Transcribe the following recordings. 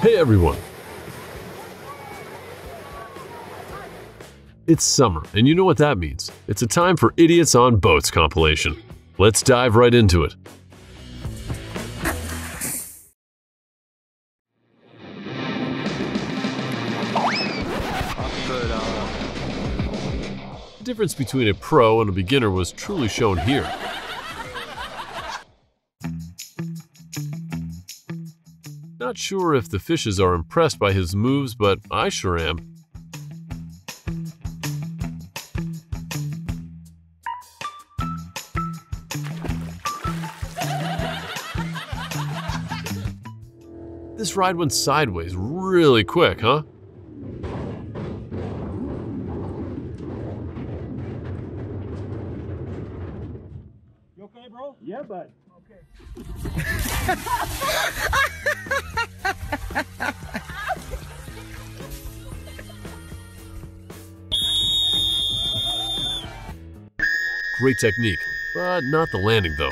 Hey everyone! It's summer, and you know what that means. It's a time for Idiots on Boats compilation. Let's dive right into it. The difference between a pro and a beginner was truly shown here. Not sure if the fishes are impressed by his moves, but I sure am. This ride went sideways really quick, huh? Great technique, but not the landing though.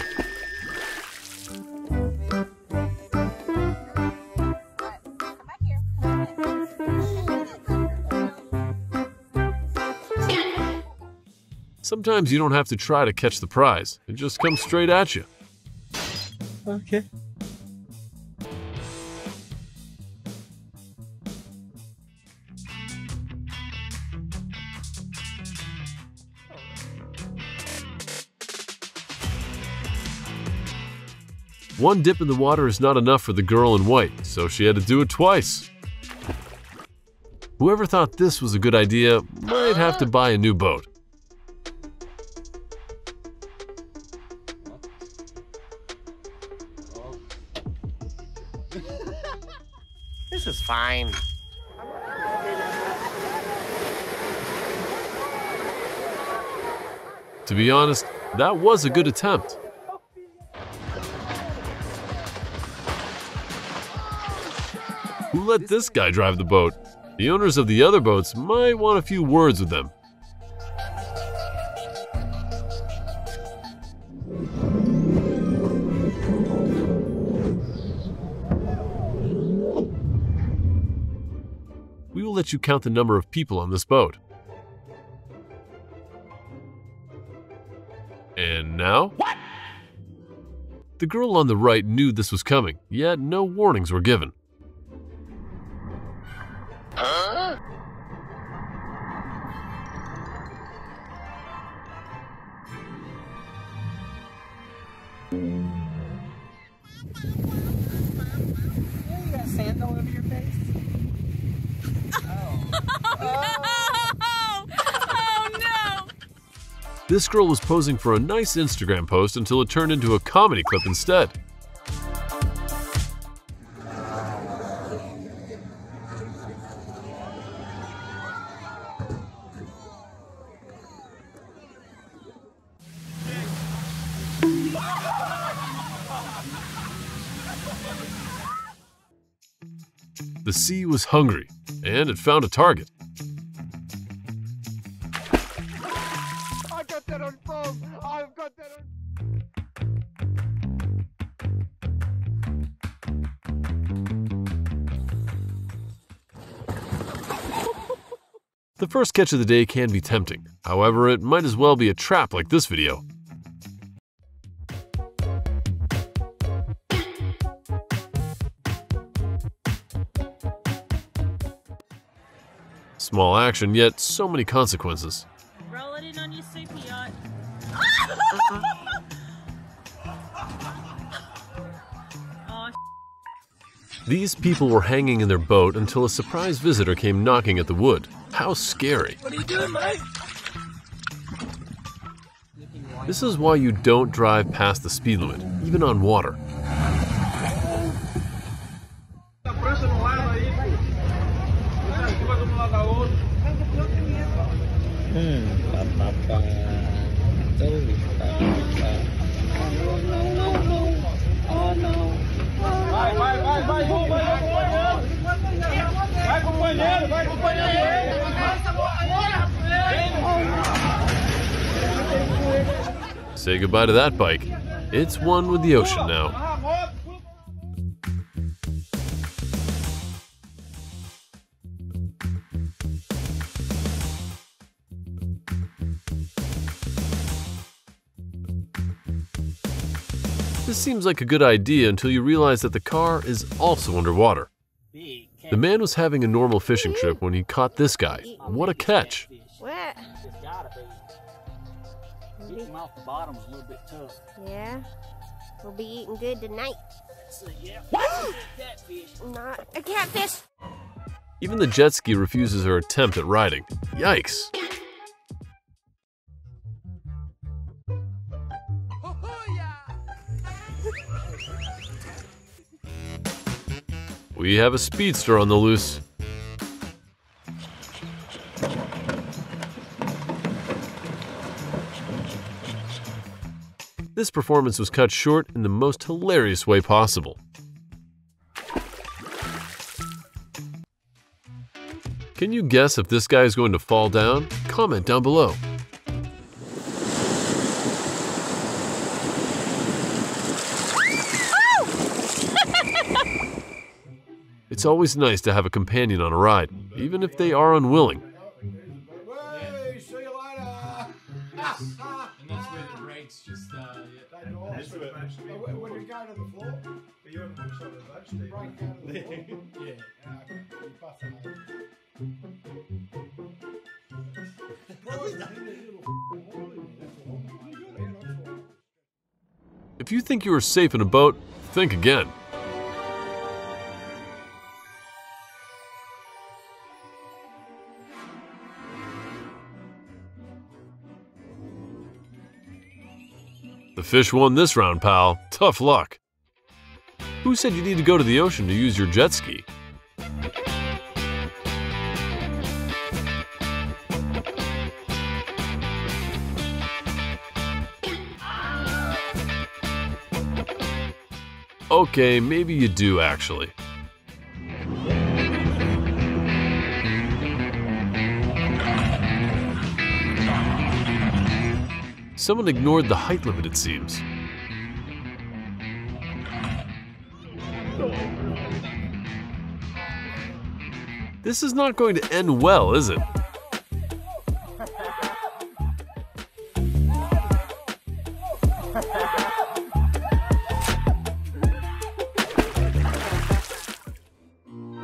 Sometimes you don't have to try to catch the prize. It just comes straight at you. Okay. One dip in the water is not enough for the girl in white, so she had to do it twice. Whoever thought this was a good idea might have to buy a new boat. This is fine. To be honest, that was a good attempt. Let this guy drive the boat? The owners of the other boats might want a few words with them. We will let you count the number of people on this boat. And now? What? The girl on the right knew this was coming, yet no warnings were given. This girl was posing for a nice Instagram post until it turned into a comedy clip instead. The sea was hungry, and it found a target. The first catch of the day can be tempting. However, it might as well be a trap like this video. Small action, yet so many consequences. Roll it in on your super yacht. These people were hanging in their boat until a surprise visitor came knocking at the wood. How scary. What are you doing, mate? This is why you don't drive past the speed limit, even on water. side of that bike. It's one with the ocean now. This seems like a good idea until you realize that the car is also underwater. The man was having a normal fishing trip when he caught this guy. What a catch! What? It's gotta be. Getting them off the bottom is a little bit tough. Yeah. We'll be eating good tonight. So, yeah, it's a big catfish. Not a catfish. Even the jet ski refuses her attempt at riding. Yikes! We have a speedster on the loose. This performance was cut short in the most hilarious way possible. Can you guess if this guy is going to fall down? Comment down below. It's always nice to have a companion on a ride, even if they are unwilling. Think you are safe in a boat, think again. The fish won this round, pal. Tough luck. Who said you need to go to the ocean to use your jet ski? Okay, maybe you do actually. Someone ignored the height limit, it seems. This is not going to end well, is it?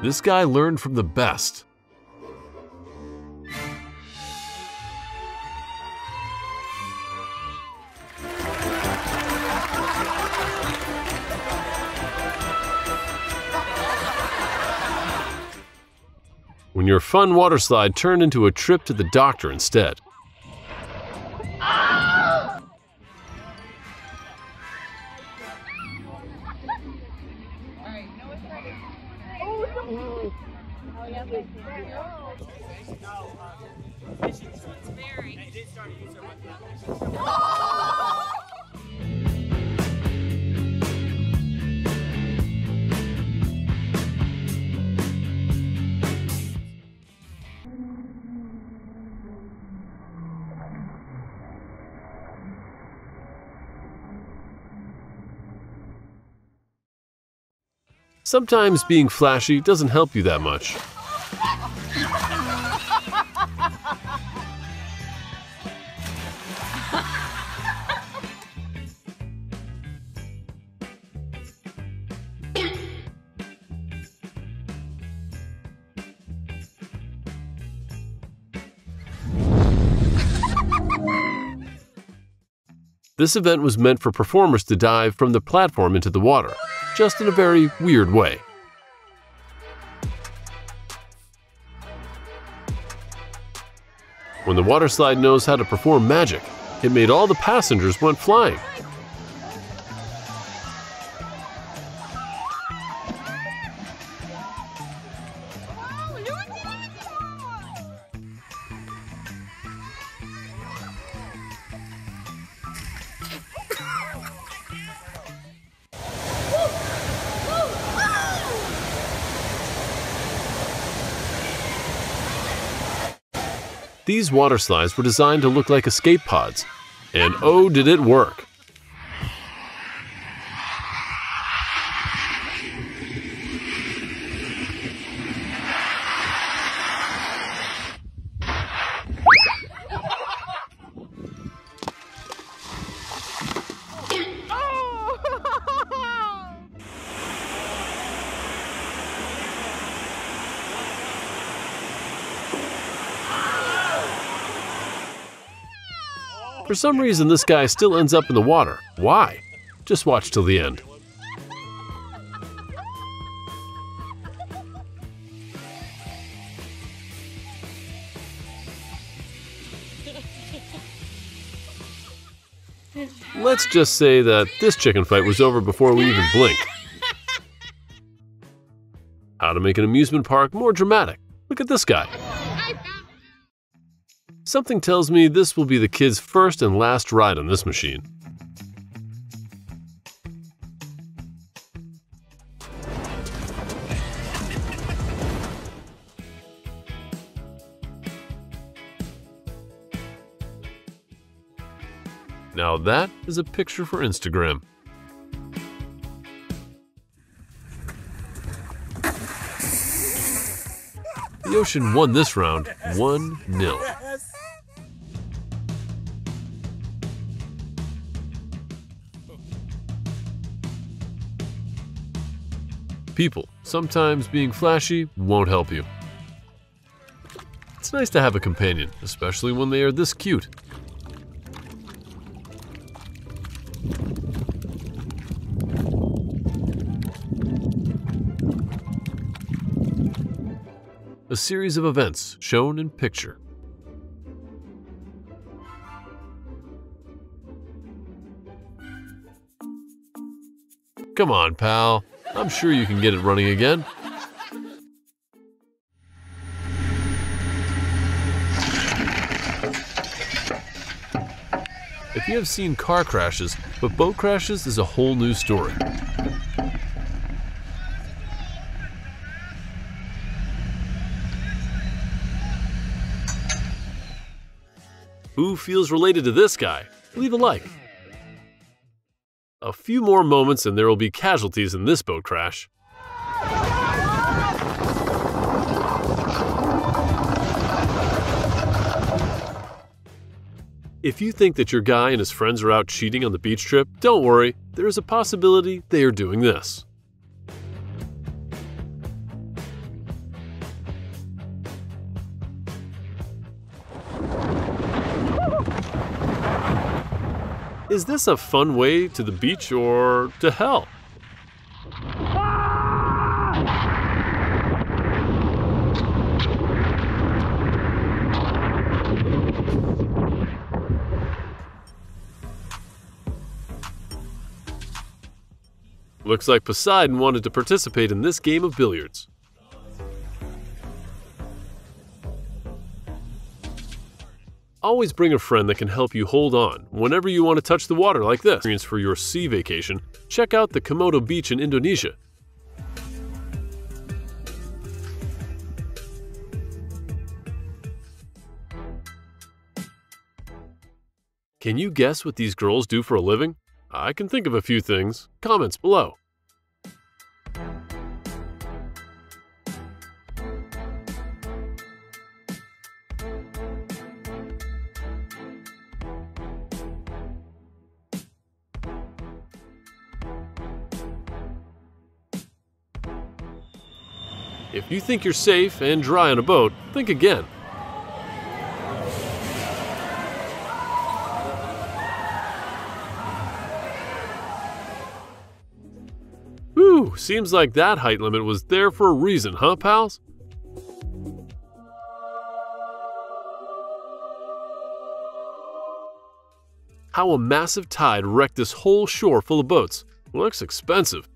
This guy learned from the best. When your fun water slide turned into a trip to the doctor instead. Sometimes being flashy doesn't help you that much. This event was meant for performers to dive from the platform into the water, just in a very weird way. When the waterslide knows how to perform magic, it made all the passengers went flying. Water slides were designed to look like escape pods, and oh, did it work! Some reason, this guy still ends up in the water. Why? Just watch till the end. Let's just say that this chicken fight was over before we even blinked. How to make an amusement park more dramatic. Look at this guy. Something tells me this will be the kid's first and last ride on this machine. Now that is a picture for Instagram. The Ocean won this round 1 0. People, sometimes being flashy won't help you. It's nice to have a companion, especially when they are this cute. A series of events shown in picture. Come on, pal. I'm sure you can get it running again. If you have seen car crashes, but boat crashes is a whole new story. Who feels related to this guy? Leave a like. A few more moments and there will be casualties in this boat crash. If you think that your guy and his friends are out cheating on the beach trip, don't worry, there is a possibility they are doing this. Is this a fun way to the beach or to hell? Looks like Poseidon wanted to participate in this game of billiards. Always bring a friend that can help you hold on whenever you want to touch the water like this. For your sea vacation, check out the Komodo Beach in Indonesia. Can you guess what these girls do for a living? I can think of a few things. Comments below. You think you're safe and dry on a boat, think again. Whew, seems like that height limit was there for a reason, huh, pals? How a massive tide wrecked this whole shore full of boats. Looks expensive.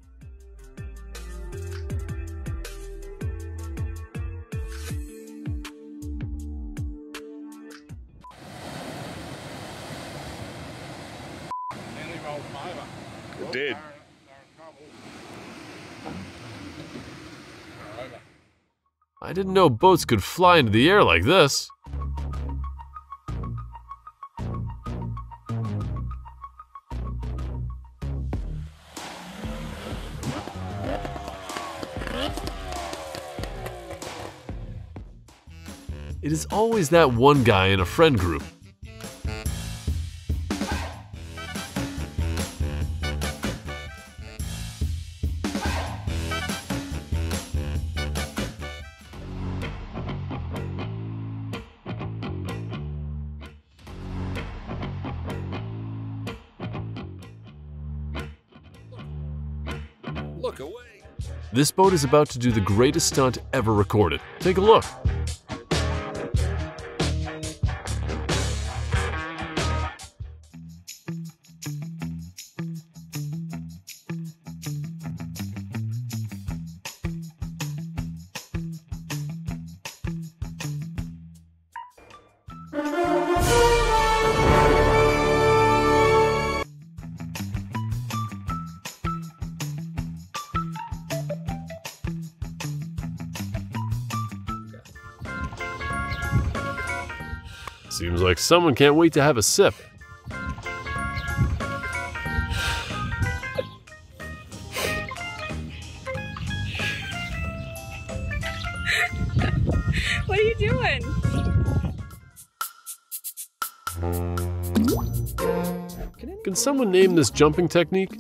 I didn't know boats could fly into the air like this. It is always that one guy in a friend group. This boat is about to do the greatest stunt ever recorded. Take a look. Someone can't wait to have a sip. What are you doing? Can someone name this jumping technique?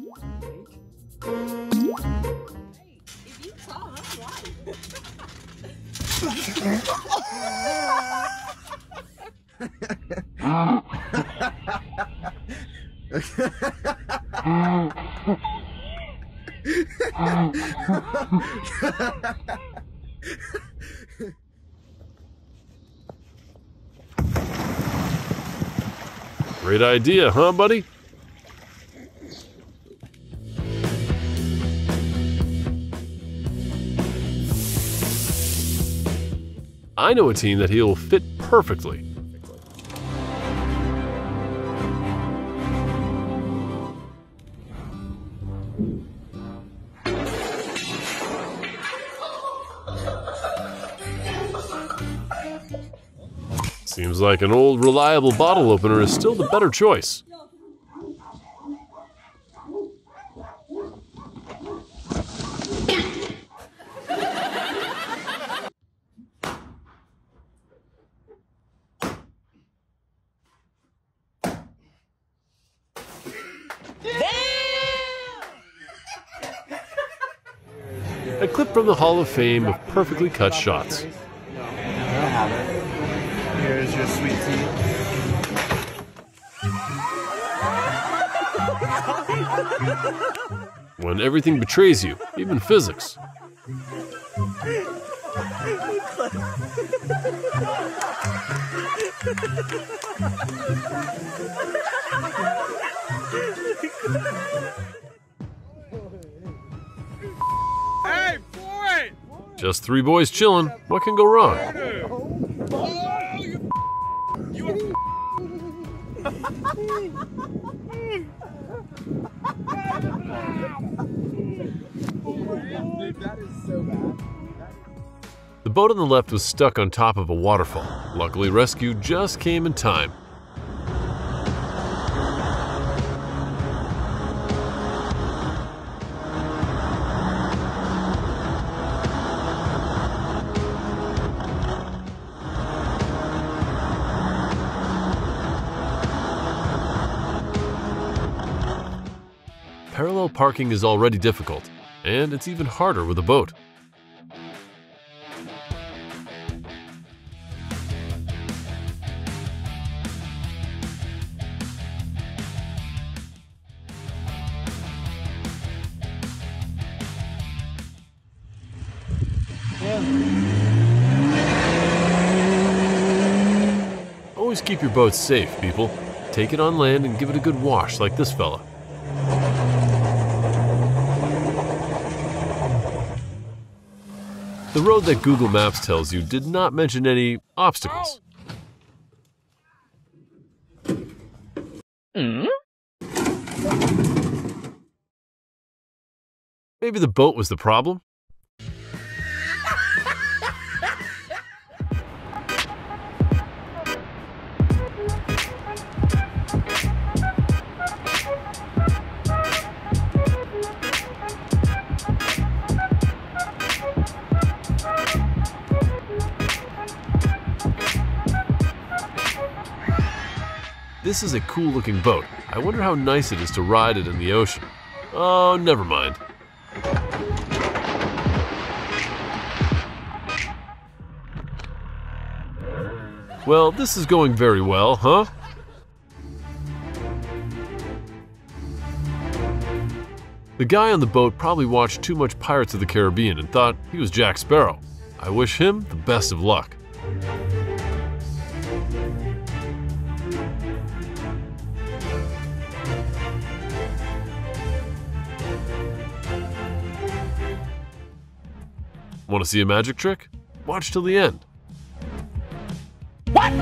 Great idea, huh, buddy? I know a team that he'll fit perfectly. Seems like an old reliable bottle opener is still the better choice. A clip from the Hall of Fame of perfectly cut shots. Here's your sweet tea. When everything betrays you, even physics. Just three boys chilling. What can go wrong? Boat on the left was stuck on top of a waterfall. Luckily, rescue just came in time. Parallel parking is already difficult, and it's even harder with a boat. Keep your boat safe, people. Take it on land and give it a good wash like this fella. The road that Google Maps tells you did not mention any obstacles. Hmm? Maybe the boat was the problem? This is a cool looking boat. I wonder how nice it is to ride it in the ocean. Oh, never mind. Well, this is going very well, huh? The guy on the boat probably watched too much Pirates of the Caribbean and thought he was Jack Sparrow. I wish him the best of luck. Want to see a magic trick? Watch till the end. What?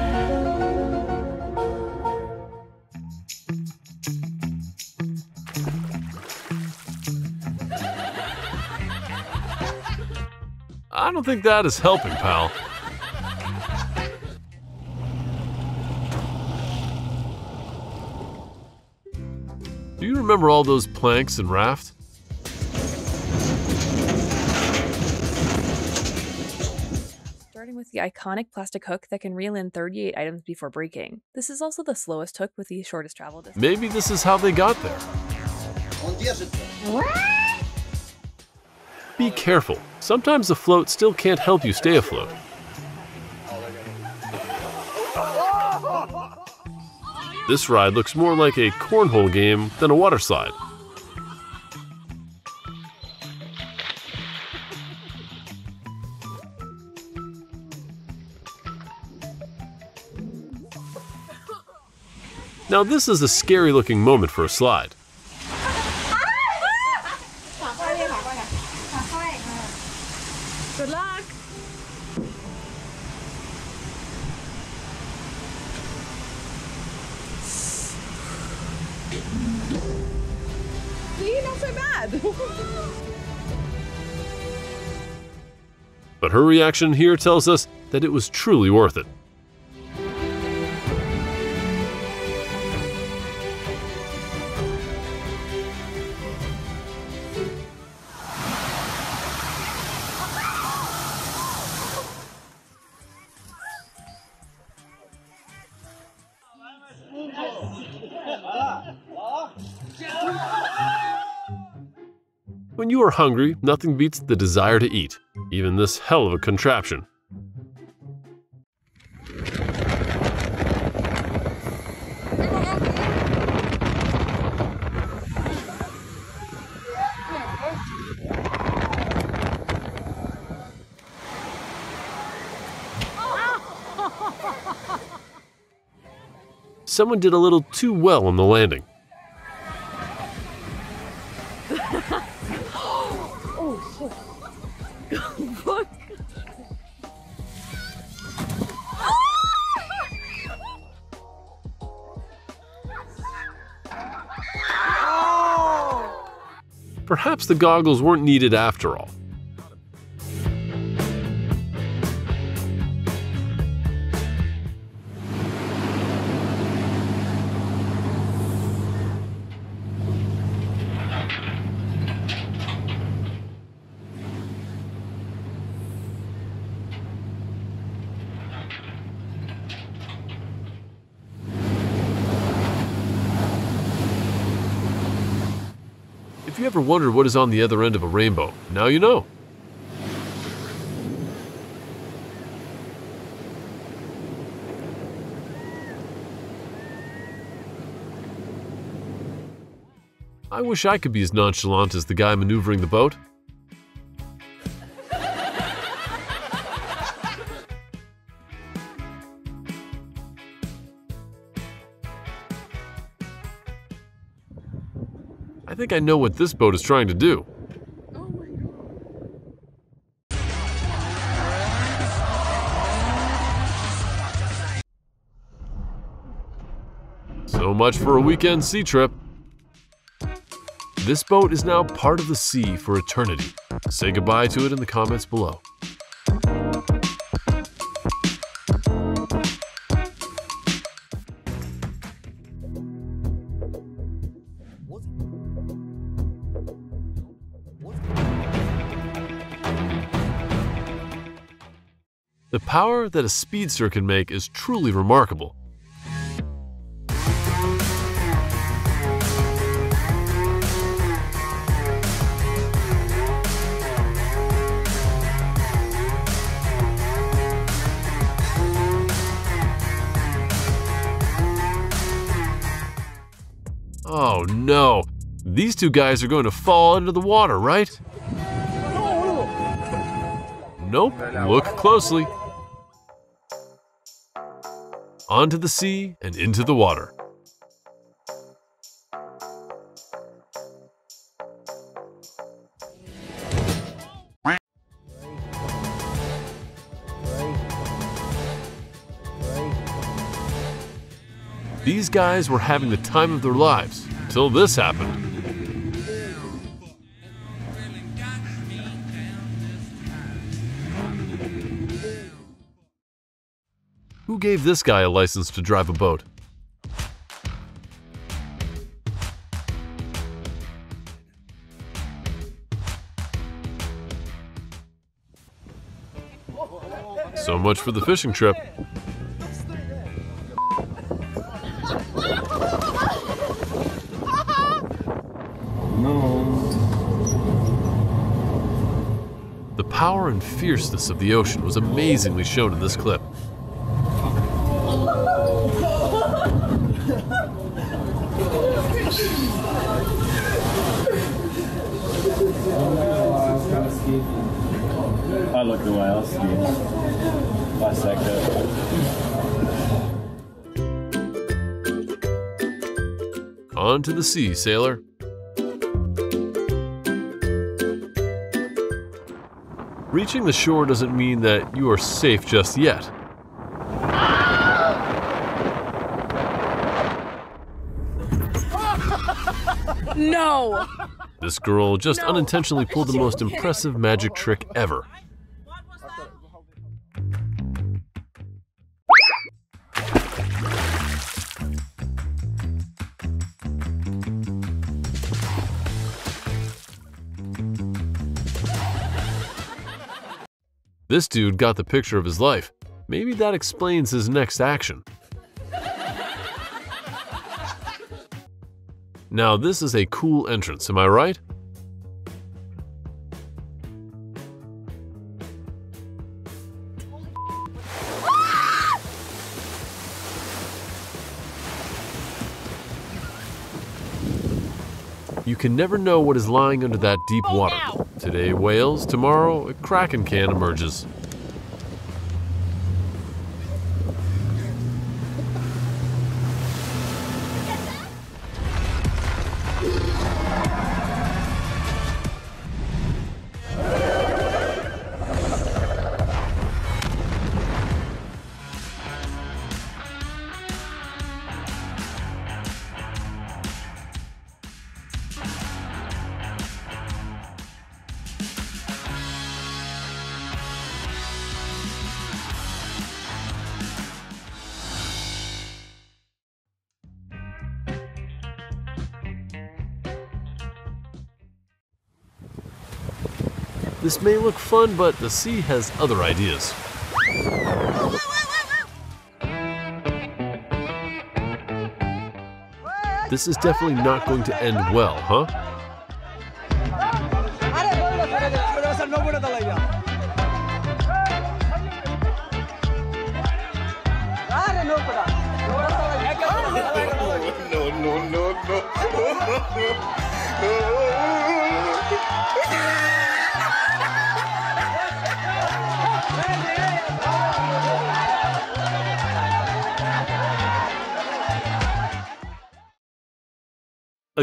I don't think that is helping, pal. Do you remember all those planks and raft? Starting with the iconic plastic hook that can reel in 38 items before breaking. This is also the slowest hook with the shortest travel distance. Maybe this is how they got there. Be careful. Sometimes the float still can't help you stay afloat. This ride looks more like a cornhole game than a water slide. Now this is a scary looking moment for a slide. Good luck! Not so bad. But her reaction here tells us that it was truly worth it. When you are hungry, nothing beats the desire to eat, even this hell of a contraption. Someone did a little too well on the landing. Perhaps the goggles weren't needed after all. What is on the other end of a rainbow, now you know. I wish I could be as nonchalant as the guy maneuvering the boat. Think I know what this boat is trying to do. So much for a weekend sea trip. This boat is now part of the sea for eternity. Say goodbye to it in the comments below. Power that a speedster can make is truly remarkable. Oh no, These two guys are going to fall into the water, right? Nope. Look closely. Onto the sea and into the water. These guys were having the time of their lives until this happened. Gave this guy a license to drive a boat? So much for the fishing trip. The power and fierceness of the ocean was amazingly shown in this clip. Looked away, I. Last second. On to the sea, sailor. Reaching the shore doesn't mean that you are safe just yet. No! This girl just unintentionally pulled the most impressive magic trick ever. This dude got the picture of his life. Maybe that explains his next action. Now, this is a cool entrance, am I right? You can never know what is lying under that deep oh, water. Today, whales, tomorrow, a kraken can emerges. This may look fun, but the sea has other ideas. This is definitely not going to end well, huh?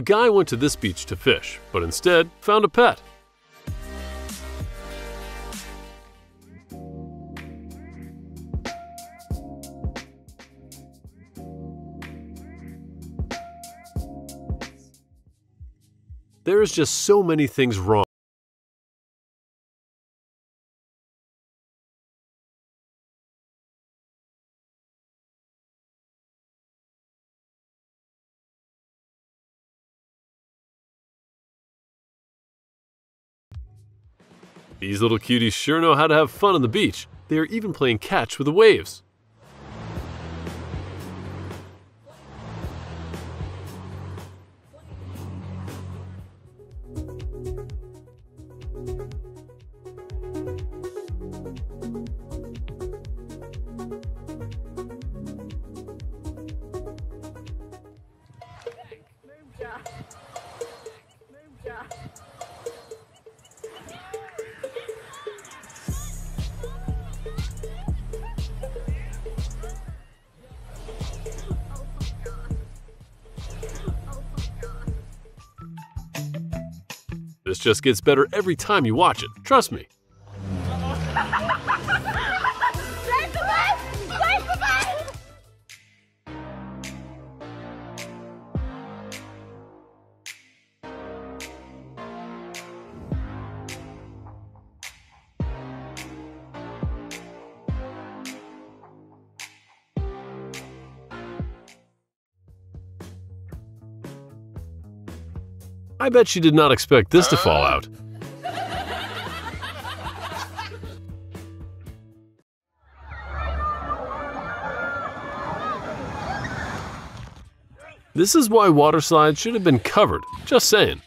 A guy went to this beach to fish, but instead found a pet. There is just so many things wrong. These little cuties sure know how to have fun on the beach. They are even playing catch with the waves. Just gets better every time you watch it. Trust me. Bet she did not expect this to fall out. This is why water slides should have been covered. Just saying.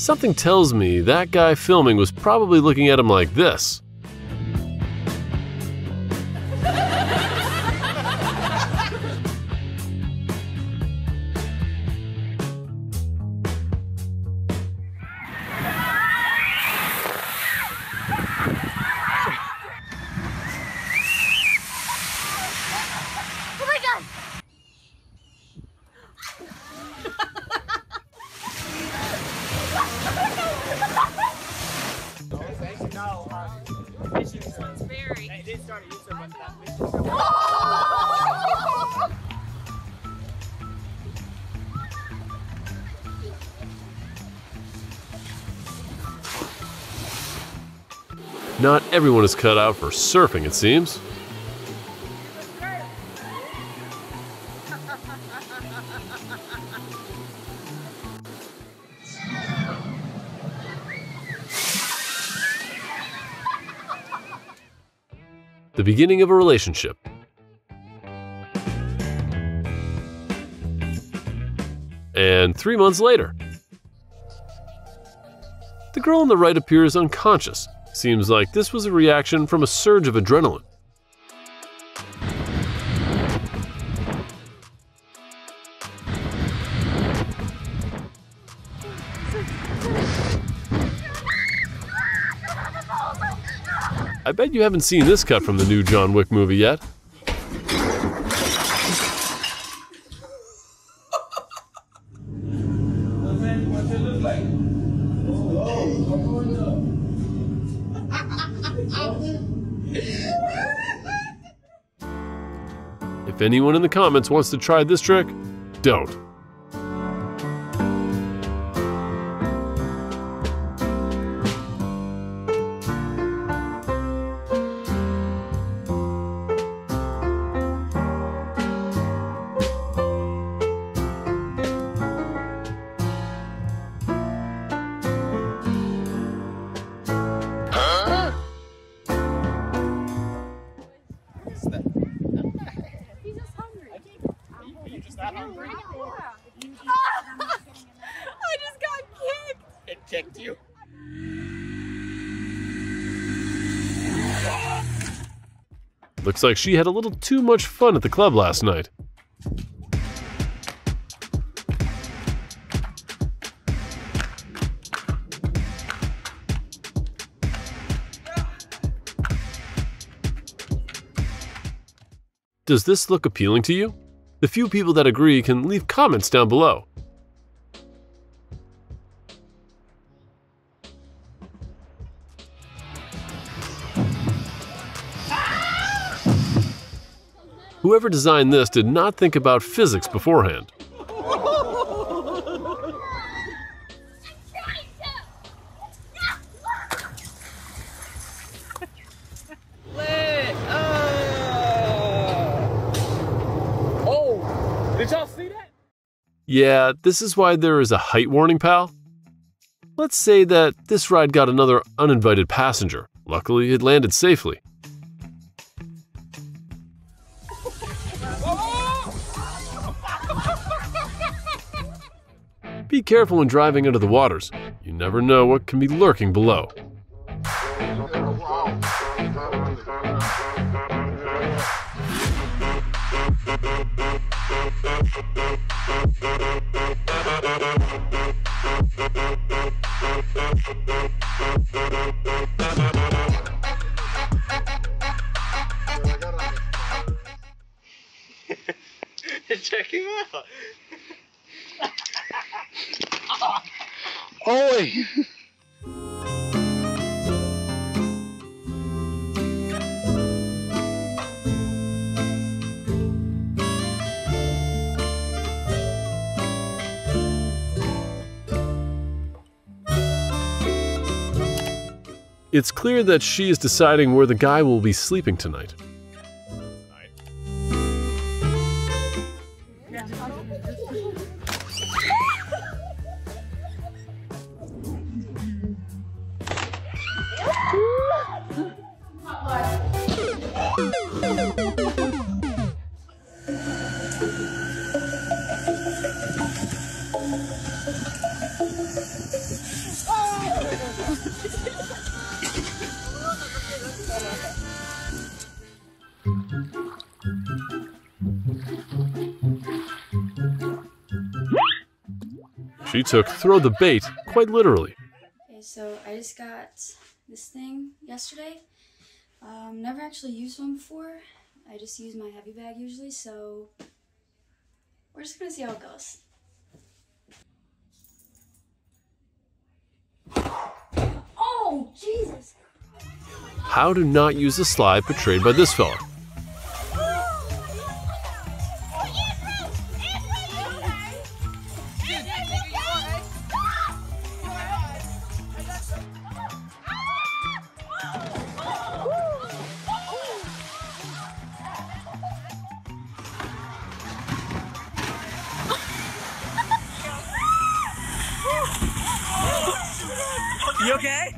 Something tells me that guy filming was probably looking at him like this. Not everyone is cut out for surfing, it seems. The beginning of a relationship. And three months later, the girl on the right appears unconscious. Seems like this was a reaction from a surge of adrenaline. I bet you haven't seen this cut from the new John Wick movie yet. If anyone in the comments wants to try this trick, don't. Looks like she had a little too much fun at the club last night. Does this look appealing to you? The few people that agree can leave comments down below. Whoever designed this did not think about physics beforehand. Oh! Did y'all see that? Yeah, this is why there is a height warning, pal. Let's say that this ride got another uninvited passenger. Luckily, it landed safely. be careful when driving under the waters. You never know what can be lurking below. Check him out! Oi! It's clear that she is deciding where the guy will be sleeping tonight. She took throw the bait quite literally. Okay, so I just got this thing yesterday. Um, never actually used one before. I just use my heavy bag usually, so we're just gonna see how it goes. Oh, Jesus! How to not use the slide portrayed by this fella. You okay?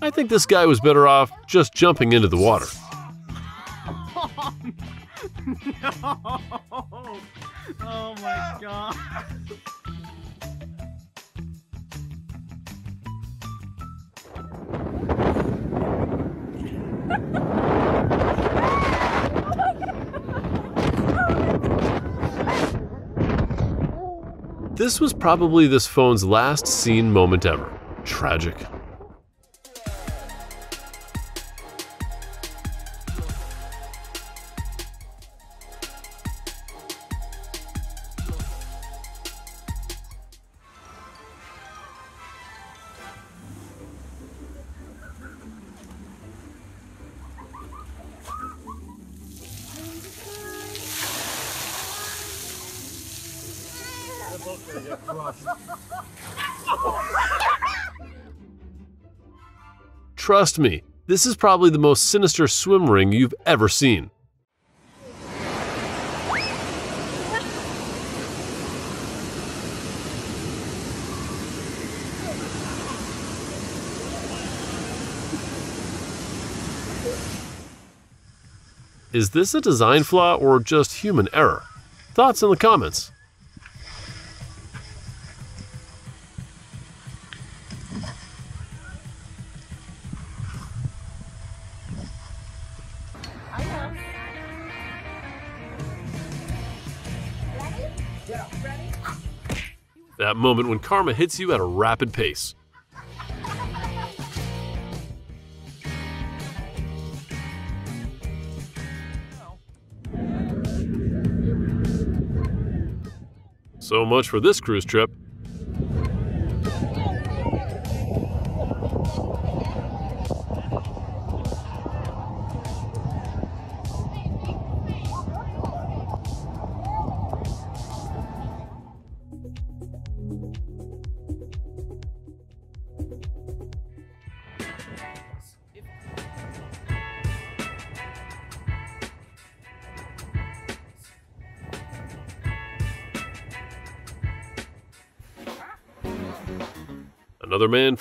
I think this guy was better off just jumping into the water. no. Oh my god. This was probably this phone's last seen moment ever. Tragic. Trust me, this is probably the most sinister swim ring you've ever seen. Is this a design flaw or just human error? Thoughts in the comments. That moment when karma hits you at a rapid pace. So much for this cruise trip.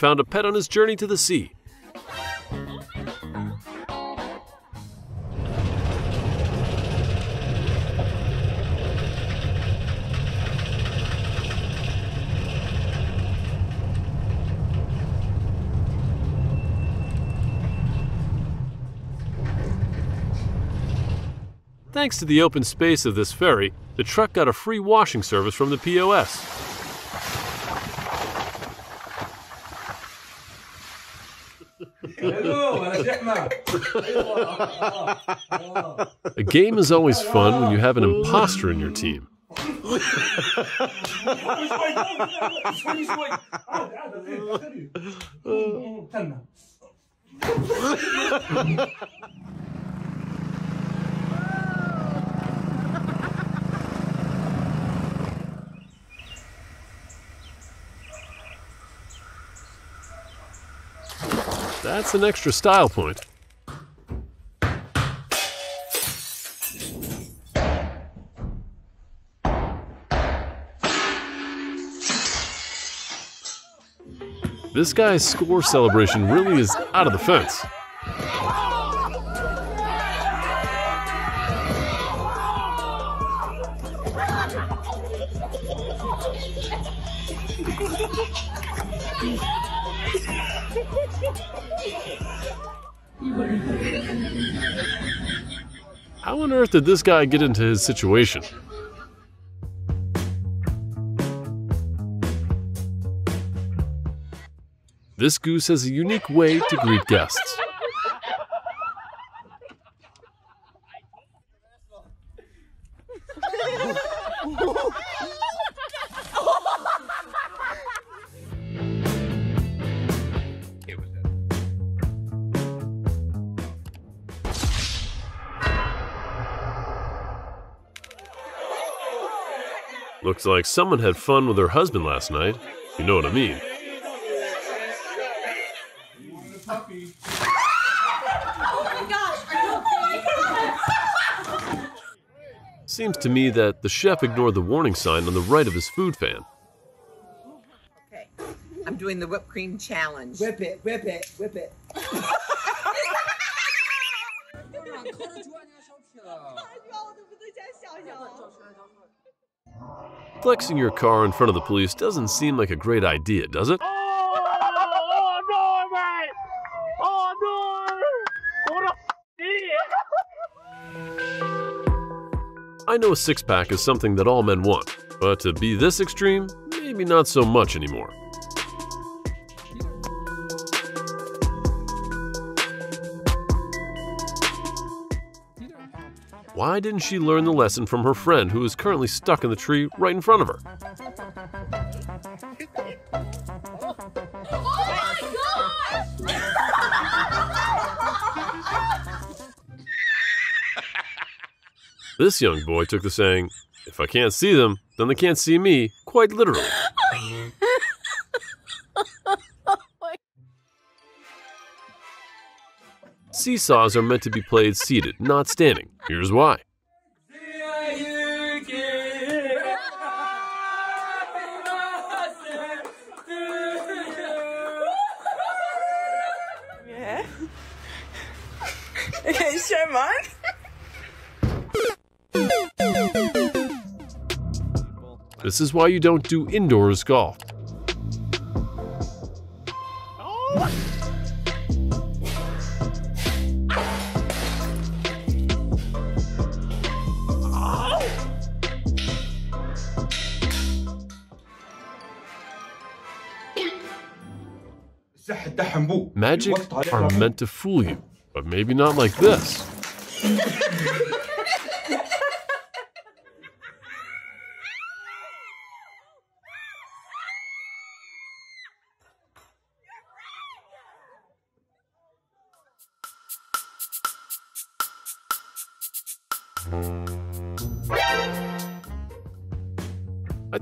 Found a pet on his journey to the sea. Thanks to the open space of this ferry, the truck got a free washing service from the POS. A game is always fun when you have an imposter in your team. That's an extra style point. This guy's score celebration really is out of the fence. How on earth did this guy get into his situation? This goose has a unique way to greet guests. Looks like someone had fun with her husband last night. You know what I mean. Seems to me that the chef ignored the warning sign on the right of his food fan. Okay, I'm doing the whipped cream challenge. Whip it, whip it, whip it. Flexing your car in front of the police doesn't seem like a great idea, does it? I know a six pack is something that all men want, but to be this extreme, maybe not so much anymore. Why didn't she learn the lesson from her friend who is currently stuck in the tree right in front of her? This young boy took the saying, if I can't see them, then they can't see me, quite literally. Seesaws are meant to be played seated, not standing. Here's why. Yeah. Okay, show mine. This is why you don't do indoors golf. Magic are meant to fool you, but maybe not like this.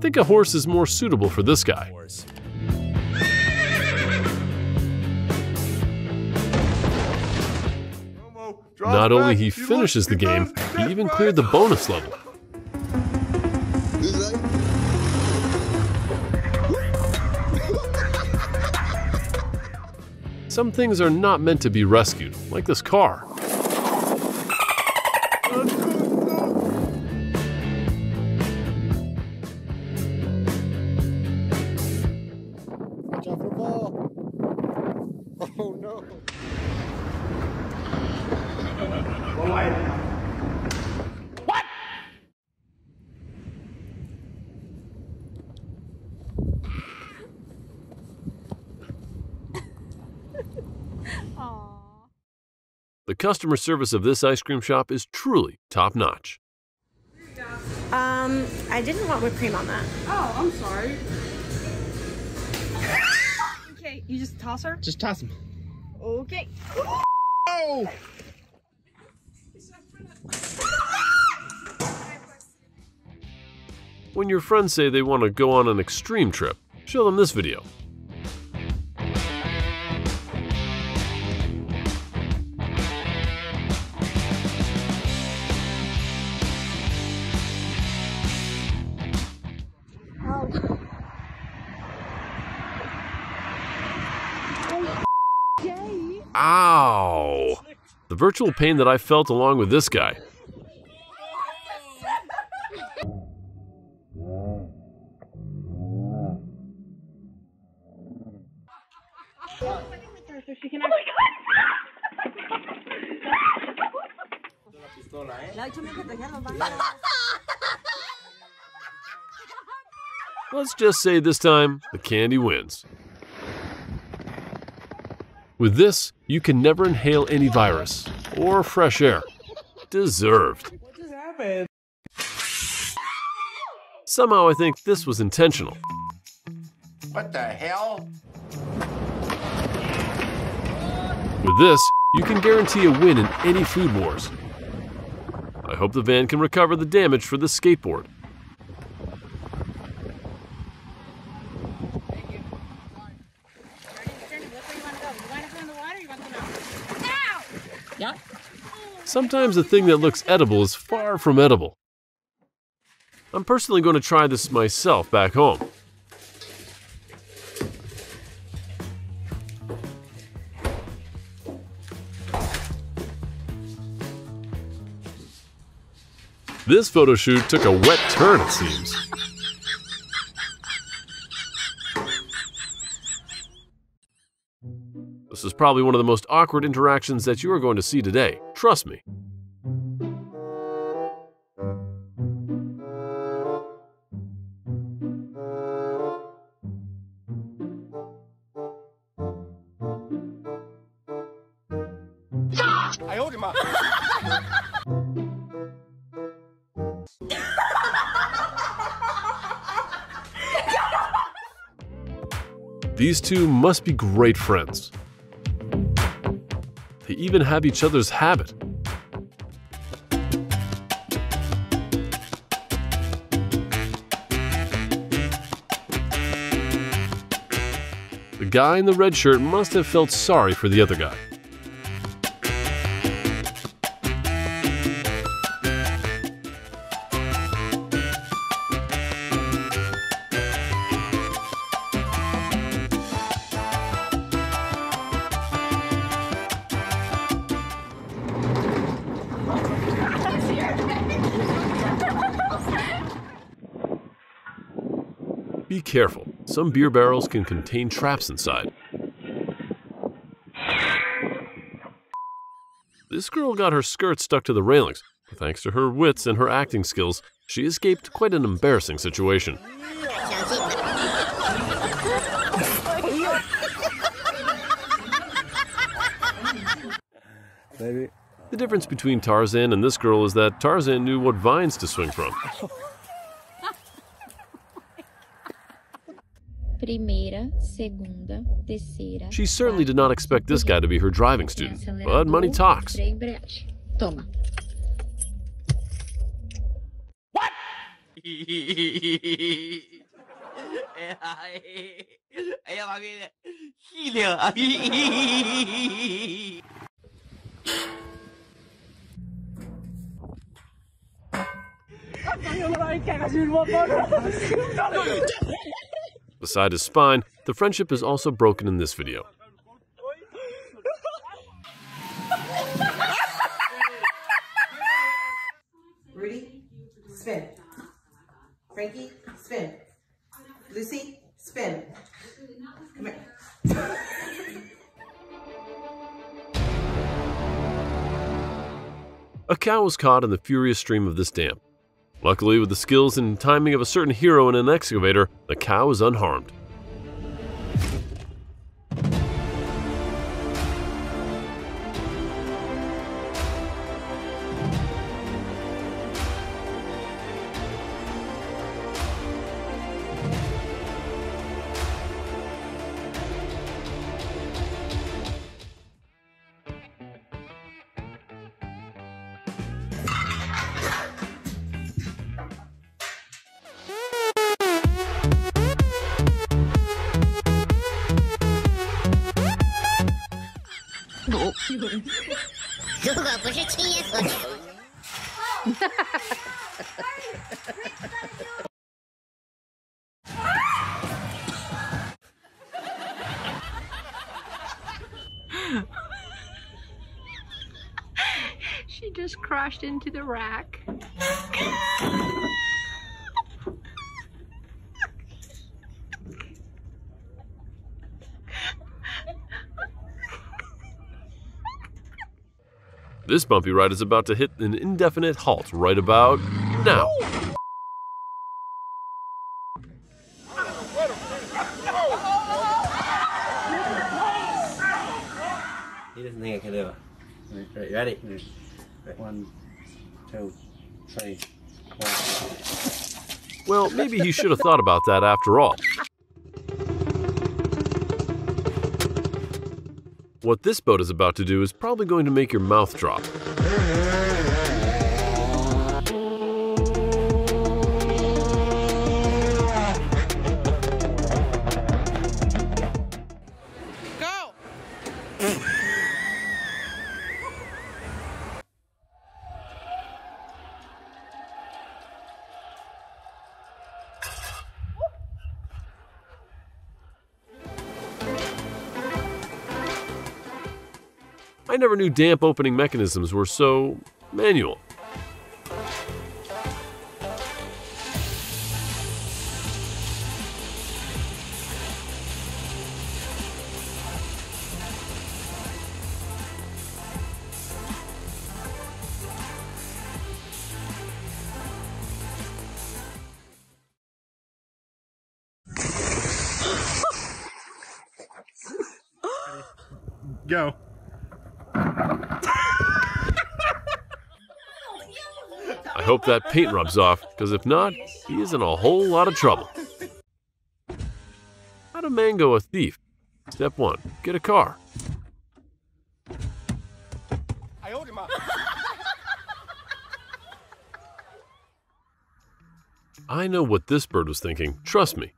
Think a horse is more suitable for this guy. Not only he finishes the game, he even cleared the bonus level. Some things are not meant to be rescued, like this car. Customer service of this ice cream shop is truly top notch. Um, I didn't want whipped cream on that. Oh, I'm sorry. Okay, you just toss her? Just toss him. Okay. Oh! When your friends say they want to go on an extreme trip, show them this video. Ow! The virtual pain that I felt along with this guy. Let's just say this time, the candy wins. With this, you can never inhale any virus or fresh air. Deserved. What just happened? Somehow I think this was intentional. What the hell? With this, you can guarantee a win in any food wars. I hope the van can recover the damage for this skateboard. Sometimes a thing that looks edible is far from edible. I'm personally going to try this myself back home. This photo shoot took a wet turn, it seems. This is probably one of the most awkward interactions that you are going to see today. Trust me. I hold him up. These two must be great friends. Even have each other's habit. The guy in the red shirt must have felt sorry for the other guy. Be careful, some beer barrels can contain traps inside. This girl got her skirt stuck to the railings, but thanks to her wits and her acting skills, she escaped quite an embarrassing situation. Baby. The difference between Tarzan and this girl is that Tarzan knew what vines to swing from. She certainly did not expect this guy to be her driving student, but money talks. freio, embreagem. Toma. Beside his spine, the friendship is also broken in this video. Rudy, spin. Frankie, spin. Lucy, spin. Come here. A cow was caught in the furious stream of this dam. Luckily, with the skills and timing of a certain hero in an excavator, the cow is unharmed. She just crashed into the rack. This bumpy ride is about to hit an indefinite halt right about now. He doesn't think I can do it. Right, right, ready? Right, one, two, three, four. Well, maybe he should have thought about that after all. What this boat is about to do is probably going to make your mouth drop. I never knew damp opening mechanisms were so manual. Go. Hope that paint rubs off, because if not, he is in a whole lot of trouble. How to mango a thief? Step 1. Get a car. I know what this bird was thinking. Trust me.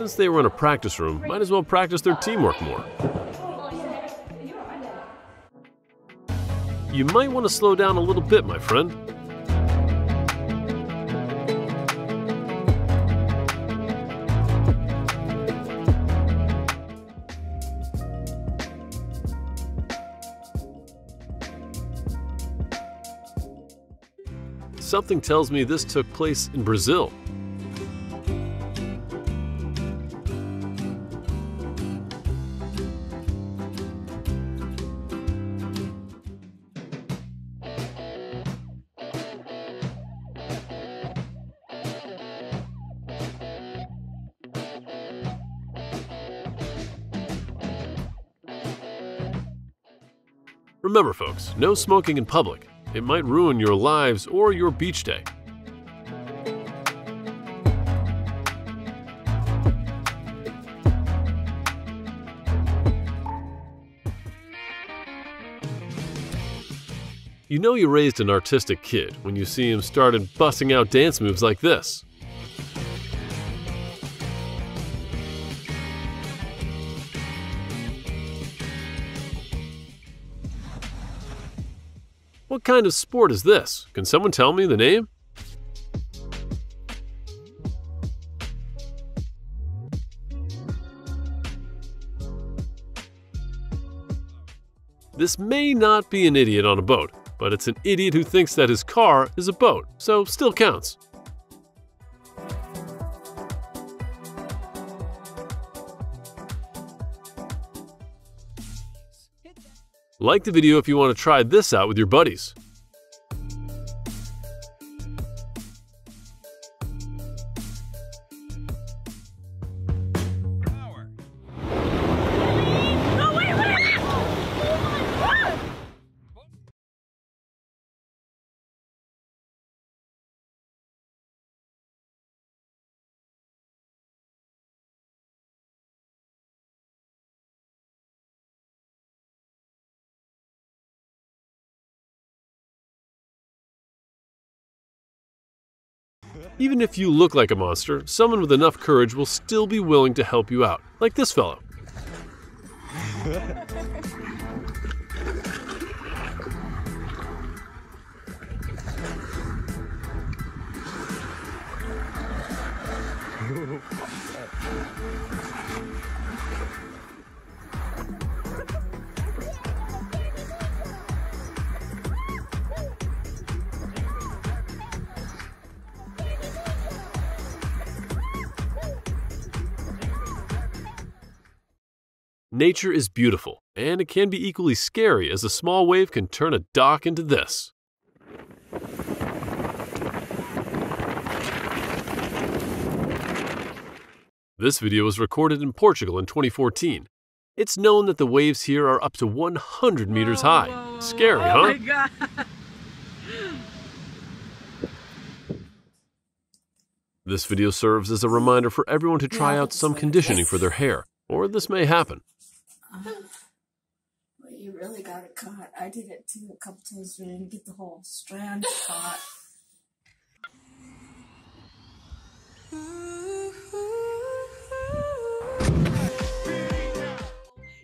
Since they were in a practice room, might as well practice their teamwork more. You might want to slow down a little bit, my friend. Something tells me this took place in Brazil. Remember, folks, no smoking in public. It might ruin your lives or your beach day. You know you raised an artistic kid when you see him started busting out dance moves like this. What kind of sport is this? Can someone tell me the name? This may not be an idiot on a boat, but it's an idiot who thinks that his car is a boat, so still counts. Like the video if you want to try this out with your buddies. Even if you look like a monster, someone with enough courage will still be willing to help you out, like this fellow. Nature is beautiful, and it can be equally scary as a small wave can turn a dock into this. This video was recorded in Portugal in 2014. It's known that the waves here are up to 100 meters high. Scary, oh huh? God. This video serves as a reminder for everyone to try out some conditioning for their hair, or this may happen. Well, you really got it caught. I did it too a couple times, but I didn't get the whole strand caught.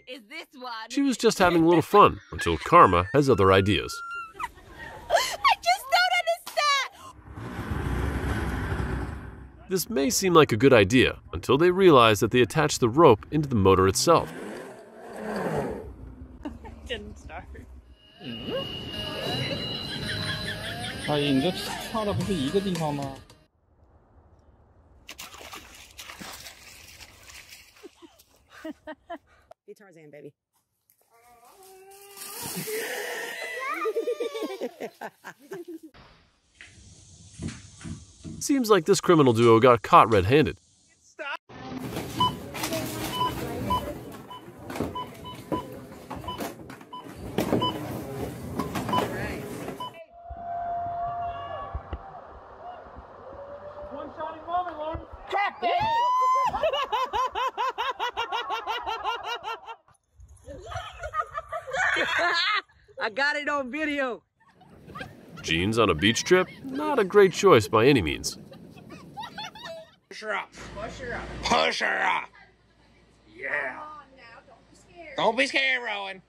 Is this one? She was just having a little fun until Karma has other ideas. I just don't understand. This may seem like a good idea until they realize that they attach the rope into the motor itself. Didn't start. 阿姨，你这插的不是一个地方吗？ Be Tarzan, baby. Seems like this criminal duo got caught red handed. Jeans on a beach trip? Not a great choice by any means. Push her up. Push her up. Push her up. Yeah. Don't be scared, Rowan.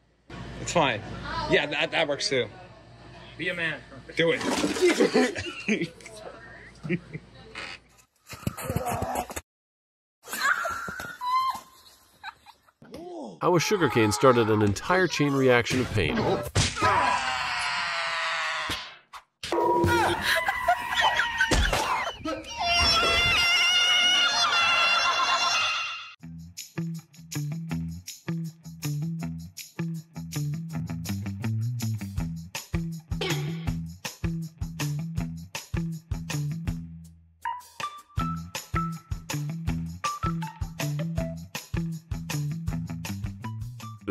It's fine. Yeah, that, that works too. Be a man. Do it. How a sugarcane started an entire chain reaction of pain.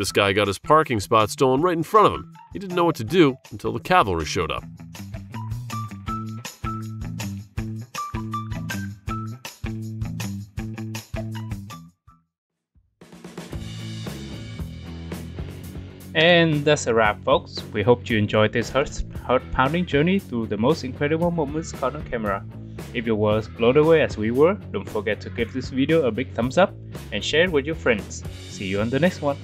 This guy got his parking spot stolen right in front of him. He didn't know what to do until the cavalry showed up. And that's a wrap, folks. We hope you enjoyed this heart, heart-pounding journey through the most incredible moments caught on camera. If you were as blown away as we were, don't forget to give this video a big thumbs up and share it with your friends. See you on the next one.